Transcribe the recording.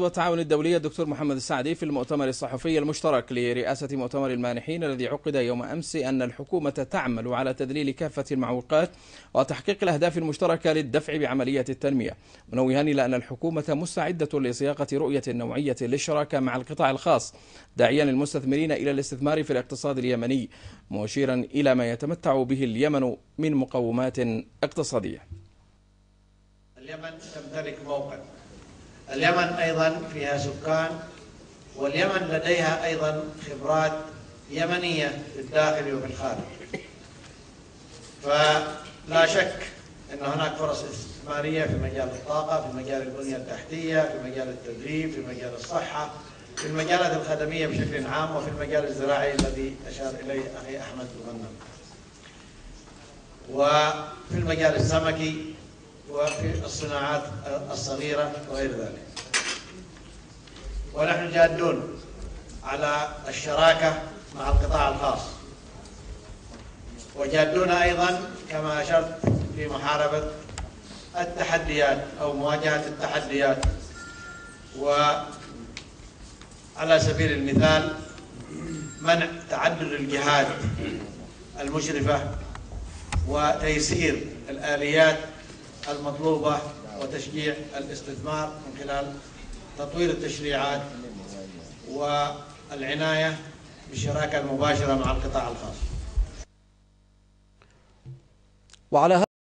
والتعاون الدولي الدكتور محمد السعدي في المؤتمر الصحفي المشترك لرئاسة مؤتمر المانحين الذي عقد يوم أمس أن الحكومة تعمل على تذليل كافة المعوقات وتحقيق الأهداف المشتركة للدفع بعملية التنمية. منوها إلى أن الحكومة مستعدة لصياغة رؤية نوعية للشراكة مع القطاع الخاص داعيا المستثمرين إلى الاستثمار في الاقتصاد اليمني مشيرا إلى ما يتمتع به اليمن من مقومات اقتصادية. اليمن تمتلك موقع اليمن أيضا فيها سكان واليمن لديها أيضا خبرات يمنية في الداخل وفي الخارج. فلا شك أن هناك فرص استثمارية في مجال الطاقة في مجال البنية التحتية في مجال التدريب في مجال الصحة في المجالات الخدمية بشكل عام وفي المجال الزراعي الذي أشار إليه أخي أحمد الغنم وفي المجال السمكي وفي الصناعات الصغيرة وغير ذلك. ونحن جادون على الشراكة مع القطاع الخاص. وجادون أيضا كما أشرت في محاربة التحديات أو مواجهة التحديات. وعلى سبيل المثال منع تعدد الجهات المشرفة وتيسير الآليات المطلوبة وتشجيع الاستثمار من خلال تطوير التشريعات والعناية بالشراكة المباشرة مع القطاع الخاص. وعلى